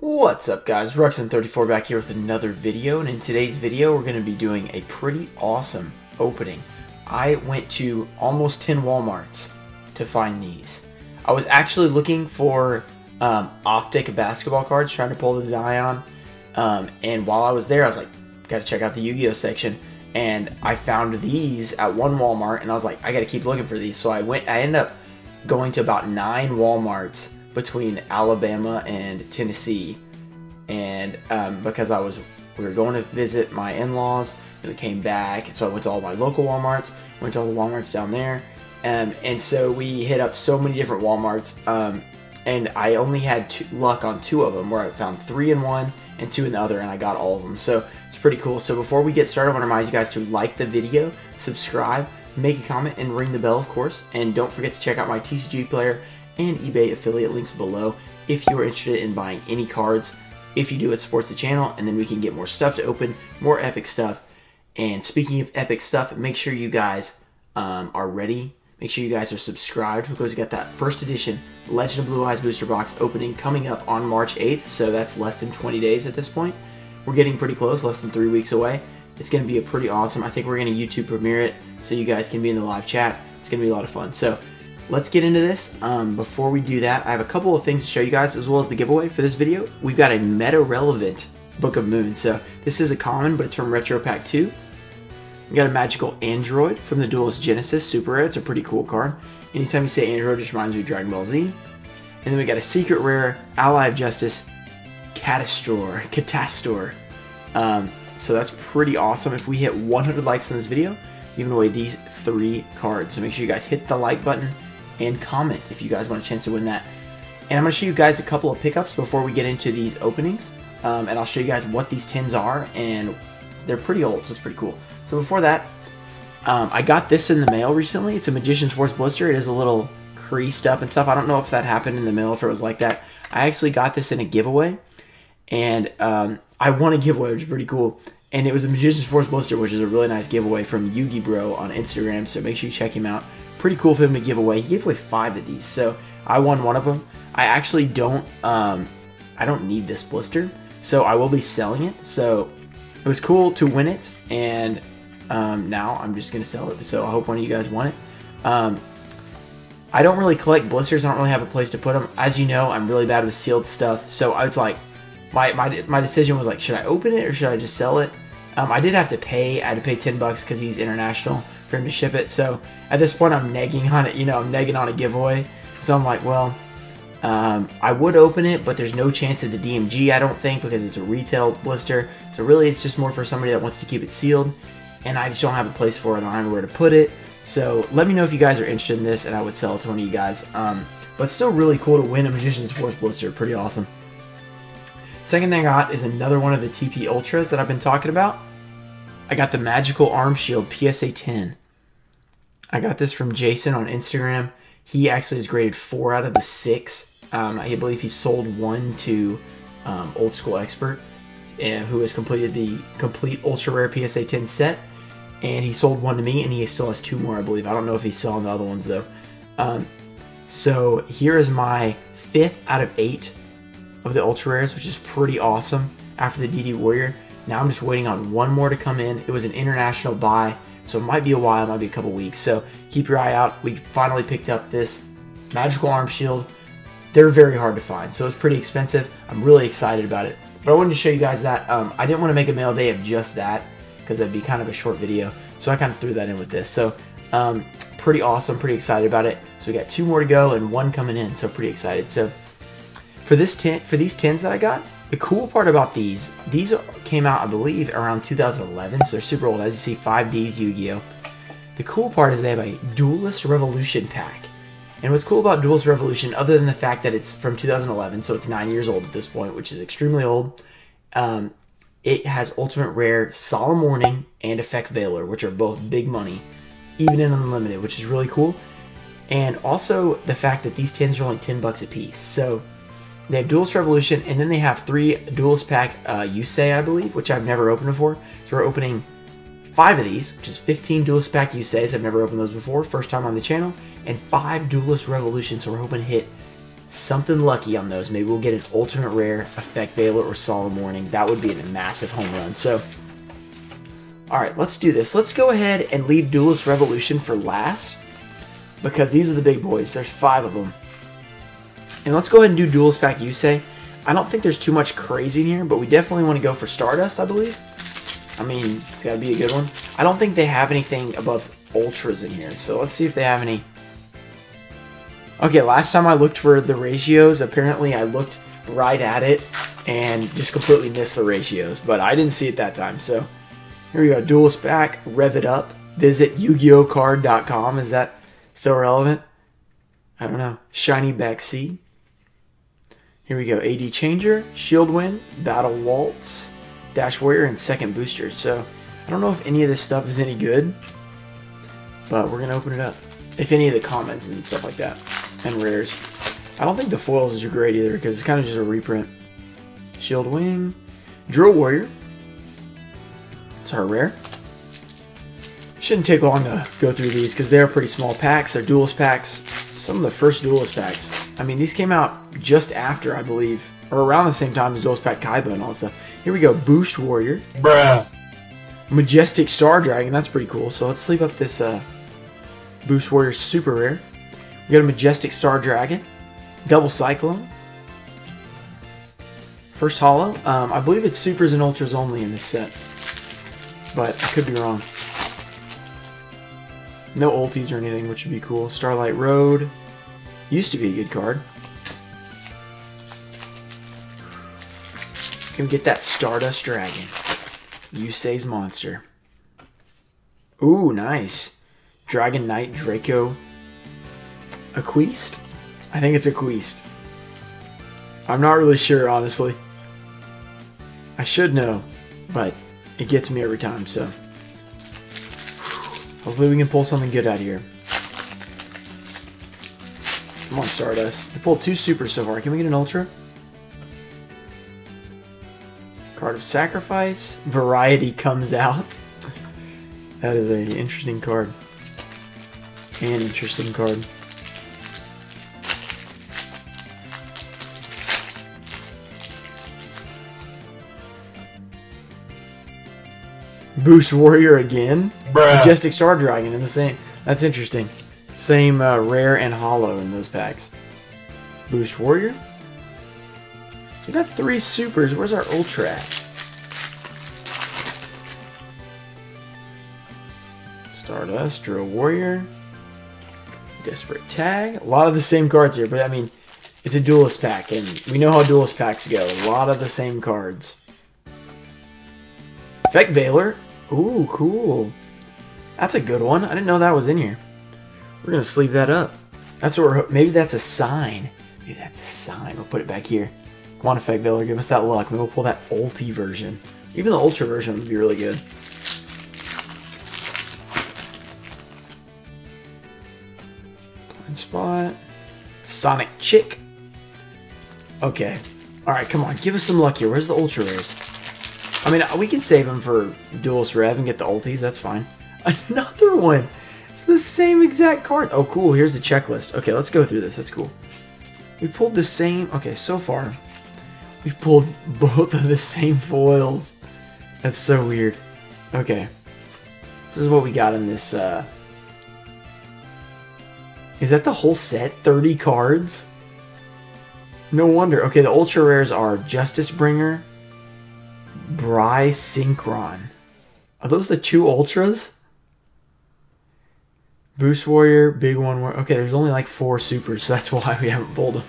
What's up guys, Ruxin34 back here with another video and in today's video we're going to be doing a pretty awesome opening. I went to almost 10 Walmarts to find these. I was actually looking for um, Optic basketball cards, trying to pull the Zion, um, and while I was there I was like, gotta check out the Yu-Gi-Oh section, and I found these at one Walmart and I was like, I gotta keep looking for these, so I went, I ended up going to about nine Walmarts between Alabama and Tennessee, and um, because I was we were going to visit my in-laws, and we came back, so I went to all my local WalMarts, went to all the WalMarts down there, um, and so we hit up so many different WalMarts, um, and I only had two, luck on two of them, where I found three in one and two in the other, and I got all of them. So it's pretty cool. So before we get started, I want to remind you guys to like the video, subscribe, make a comment, and ring the bell, of course, and don't forget to check out my TCG player and eBay affiliate links below if you are interested in buying any cards. If you do, it supports the channel, and then we can get more stuff to open, more epic stuff. And speaking of epic stuff, make sure you guys um, are ready. Make sure you guys are subscribed because we got that first edition Legend of Blue Eyes booster box opening coming up on March 8th. So that's less than 20 days at this point. We're getting pretty close, less than three weeks away. It's going to be a pretty awesome. I think we're going to YouTube premiere it so you guys can be in the live chat. It's going to be a lot of fun. So let's get into this. Um, before we do that, I have a couple of things to show you guys as well as the giveaway for this video. We've got a meta relevant Book of Moon. So this is a common, but it's from Retro Pack 2. We got a magical android from the Duelist Genesis, super rare. It's a pretty cool card. Anytime you say android, it just reminds me of Dragon Ball Z. And then we got a secret rare Ally of Justice, Catastor, Catastor. Um, so that's pretty awesome. If we hit 100 likes on this video, giving away these three cards. So make sure you guys hit the like button and comment if you guys want a chance to win that. And I'm going to show you guys a couple of pickups before we get into these openings. Um, and I'll show you guys what these tins are, and they're pretty old, so it's pretty cool. So before that, um, I got this in the mail recently. It's a Magician's Force blister. It is a little creased up and stuff. I don't know if that happened in the mail, if it was like that. I actually got this in a giveaway, and um, I won a giveaway, which is pretty cool. And it was a Magician's Force blister, which is a really nice giveaway from Yugi Bro on Instagram. So make sure you check him out. Pretty cool for him to give away. He gave away five of these, so I won one of them. I actually don't, um, I don't need this blister, so I will be selling it. So it was cool to win it, and um, now I'm just gonna sell it. So I hope one of you guys want it. Um, I don't really collect blisters. I don't really have a place to put them. As you know, I'm really bad with sealed stuff. So I was like, my, my, my decision was like, should I open it or should I just sell it? Um, I did have to pay. I had to pay 10 bucks because he's international for him to ship it. So at this point, I'm negging on it. You know, I'm negging on a giveaway. So I'm like, well, um, I would open it, but there's no chance of the DMG, I don't think, because it's a retail blister. So really, it's just more for somebody that wants to keep it sealed. And I just don't have a place for it. I don't have where to put it. So let me know if you guys are interested in this, and I would sell it to one of you guys. Um, but still really cool to win a Magician's Force blister. Pretty awesome. Second thing I got is another one of the TP Ultras that I've been talking about. I got the Magical Arm Shield PSA 10. I got this from Jason on Instagram. He actually is graded 4 out of the 6. Um, I believe he sold one to um, Old School Expert, uh, who has completed the complete Ultra Rare PSA 10 set. And he sold one to me, and he still has two more, I believe. I don't know if he's selling the other ones, though. Um, so here is my fifth out of eight of the Ultra Rares, which is pretty awesome after the DD Warrior. Now I'm just waiting on one more to come in. It was an international buy, so it might be a while, it might be a couple weeks. So keep your eye out. We finally picked up this Magical Arm Shield. They're very hard to find, so it's pretty expensive. I'm really excited about it. But I wanted to show you guys that. Um, I didn't want to make a mail day of just that, because that'd be kind of a short video. So I kind of threw that in with this. So um, pretty awesome, pretty excited about it. So we got two more to go and one coming in, so pretty excited. So for this tin, for these tins that I got, the cool part about these, these came out, I believe, around 2011, so they're super old. As you see, 5Ds Yu-Gi-Oh! The cool part is they have a Duelist Revolution pack. And what's cool about Duelist Revolution, other than the fact that it's from 2011, so it's nine years old at this point, which is extremely old, um, it has Ultimate Rare, Solemn Warning, and Effect Veiler, which are both big money, even in Unlimited, which is really cool. And also the fact that these tins are only 10 bucks a piece. So they have Duelist Revolution, and then they have three Duelist Pack uh, Yusei, I believe, which I've never opened before. So we're opening five of these, which is 15 Duelist Pack Yuseis. I've never opened those before, first time on the channel, and five Duelist Revolution. So we're hoping to hit something lucky on those. Maybe we'll get an alternate rare, Effect Veiler, or Solemn Warning. That would be a massive home run. So, alright, let's do this. Let's go ahead and leave Duelist Revolution for last. Because these are the big boys. There's five of them. And let's go ahead and do Duelist Pack Yusei. I don't think there's too much crazy in here, but we definitely want to go for Stardust, I believe. I mean, it's got to be a good one. I don't think they have anything above Ultras in here, so let's see if they have any. Okay, last time I looked for the ratios, apparently I looked right at it and just completely missed the ratios, but I didn't see it that time, so here we go. Duelist Pack, rev it up. Visit YugiOhCard.com. Is that still relevant? I don't know. Shiny Back C. Here we go. AD Changer, Shield Wing, Battle Waltz, Dash Warrior, and Second Booster. So I don't know if any of this stuff is any good, but we're going to open it up. If any of the comments and stuff like that, and rares. I don't think the foils are great either because it's kind of just a reprint. Shield Wing, Drill Warrior. It's our rare. Shouldn't take long to go through these because they're pretty small packs. They're duelist packs. Some of the first duelist packs. I mean, these came out just after, I believe, or around the same time as Duelist Pack Kaiba and all that stuff. Here we go, Boost Warrior. Bruh. Majestic Star Dragon, that's pretty cool. So let's sleeve up this uh, Boost Warrior Super Rare. We got a Majestic Star Dragon, Double Cyclone. First Hollow. Um, I believe it's Supers and Ultras only in this set. But I could be wrong. No ultis or anything, which would be cool. Starlight Road. Used to be a good card. Can we get that Stardust Dragon? Yusei's monster. Ooh, nice. Dragon Knight Draco Aqueist? I think it's Aqueist. I'm not really sure, honestly. I should know, but it gets me every time, so. Hopefully we can pull something good out of here. Come on, Stardust. We pulled two supers so far. Can we get an ultra? Card of Sacrifice. Variety comes out. that is an interesting card. An interesting card. Boost Warrior again? Bruh. Majestic Star Dragon in the same. That's interesting. Same uh, rare and hollow in those packs. Boost Warrior. We got three supers. Where's our ultra? Stardust, Drill Warrior, Desperate Tag. A lot of the same cards here, but I mean, it's a duelist pack, and we know how duelist packs go. A lot of the same cards. Effect Veiler. Ooh, cool. That's a good one. I didn't know that was in here. We're gonna sleeve that up. That's what we're. Maybe that's a sign. Maybe that's a sign. We'll put it back here. Come Effect Veiler, give us that luck. Maybe we'll pull that ulti version. Even the ultra version would be really good. Blind spot. Sonic Chick. Okay. Alright, come on. Give us some luck here. Where's the ultra rares? I mean, we can save them for Duelist Rev and get the ultis. That's fine. Another one. It's the same exact card. Oh, cool. Here's a checklist. Okay, let's go through this. That's cool. We pulled the same. Okay, so far, we pulled both of the same foils. That's so weird. Okay. This is what we got in this. Uh... Is that the whole set? 30 cards? No wonder. Okay, the ultra rares are Justice Bringer, Bry Synchron. Are those the two ultras? Boost Warrior, Big One. Okay, there's only like four supers, so that's why we haven't pulled them.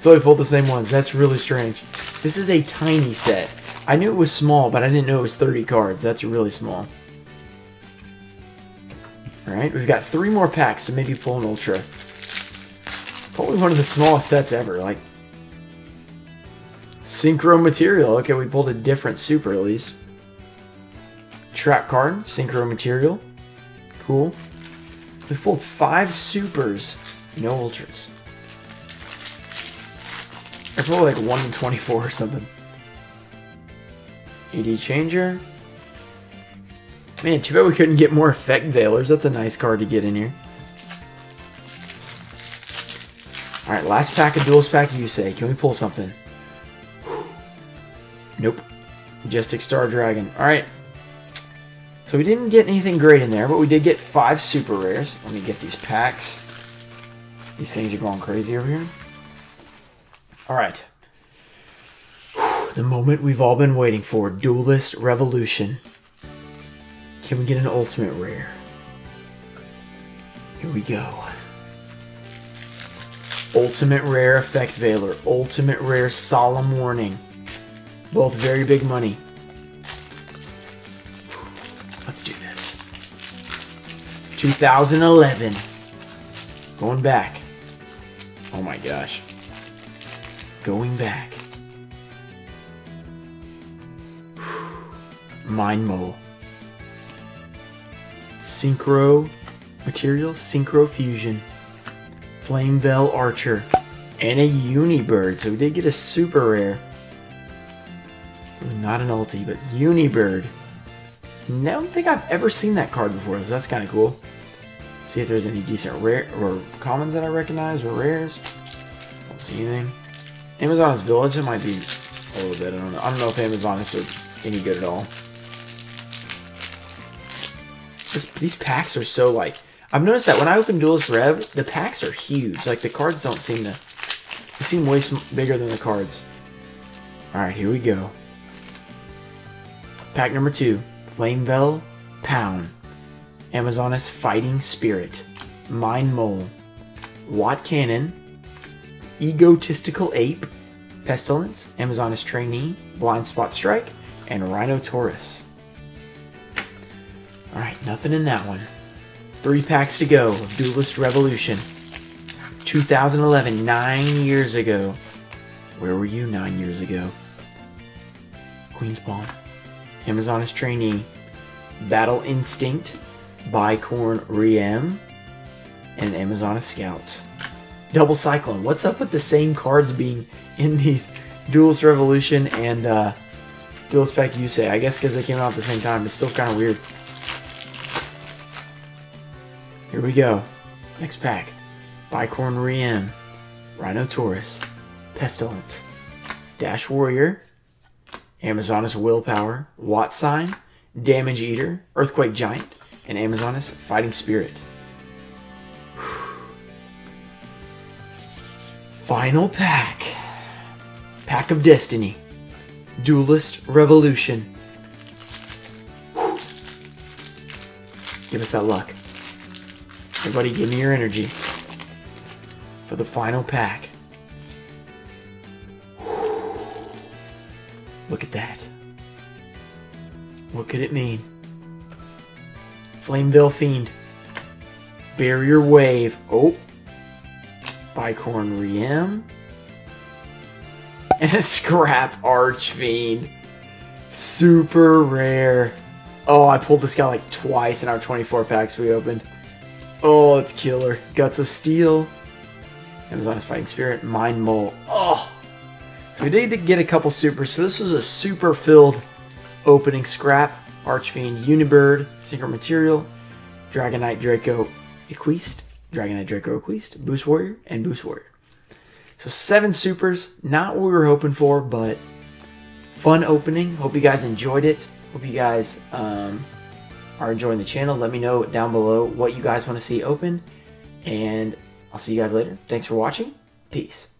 so we pulled the same ones. That's really strange. This is a tiny set. I knew it was small, but I didn't know it was 30 cards. That's really small. Alright, we've got three more packs, so maybe pull an Ultra. Probably one of the smallest sets ever. Like, Synchro Material. Okay, we pulled a different super at least. Trap card, Synchro Material. Cool. We've pulled five supers, no ultras. They're probably like 1 in 24 or something. AD Changer. Man, too bad we couldn't get more Effect Veilers. That's a nice card to get in here. Alright, last pack of Duelist Pack Yusei. Can we pull something? Nope. Majestic Star Dragon. Alright. So we didn't get anything great in there, but we did get five super rares. Let me get these packs. These things are going crazy over here. Alright. The moment we've all been waiting for. Duelist Revolution. Can we get an ultimate rare? Here we go. Ultimate Rare Effect Veiler. Ultimate Rare Solemn Warning. Both very big money. 2011. Going back. Oh my gosh. Going back. Mind Mole. Synchro material, Synchro Fusion. Flamvell Archer, and a Unibird. So we did get a super rare. Not an ulti, but Unibird. I don't think I've ever seen that card before, so that's kind of cool. See if there's any decent rare or commons that I recognize or rares. Don't see anything. Amazoness Village, it might be a little bit. I don't know. I don't know if Amazoness are any good at all. These packs are so like I've noticed that when I open Duelist Rev, the packs are huge. Like, the cards don't seem to... They seem way bigger than the cards. Alright, here we go. Pack number two. Flamvell, Pound. Amazoness Fighting Spirit. Mind Mole. Watt Cannon. Egotistical Ape. Pestilence. Amazoness Trainee. Blind Spot Strike. And Rhino Taurus. Alright, nothing in that one. Three packs to go of Duelist Revolution. 2011, nine years ago. Where were you nine years ago? Queen's Pawn. Amazoness Trainee. Battle Instinct. Bicorn Re'em. And Amazoness Scouts. Double Cyclone. What's up with the same cards being in these Duelist Revolution and uh, Duelist Pack Yusei? I guess because they came out at the same time. It's still kind of weird. Here we go. Next pack. Bicorn Re'em, Rhino Taurus, Pestilence, Dash Warrior, Amazoness Willpower, Watt Sign, Damage Eater, Earthquake Giant, and Amazoness Fighting Spirit. Final pack. Pack of Destiny. Duelist Revolution. Give us that luck. Everybody give me your energy for the final pack. Look at that. What could it mean? Flamvell Fiend. Barrier Wave. Oh. Bicorn Re'em. And a Scrap Archfiend. Super rare. Oh, I pulled this guy like twice in our 24 packs we opened. Oh, it's killer. Guts of Steel. Amazoness Fighting Spirit. Mind Mole. Oh! So we did get a couple supers. So this was a super filled opening scrap. Archfiend, Unibird, Synchro Material, Dragon Knight Draco Equeast, Dragon Knight Draco Equeast, Boost Warrior, and Boost Warrior. So seven supers. Not what we were hoping for, but fun opening. Hope you guys enjoyed it. Hope you guys um, are enjoying the channel, let me know down below what you guys want to see open. And I'll see you guys later. Thanks for watching. Peace.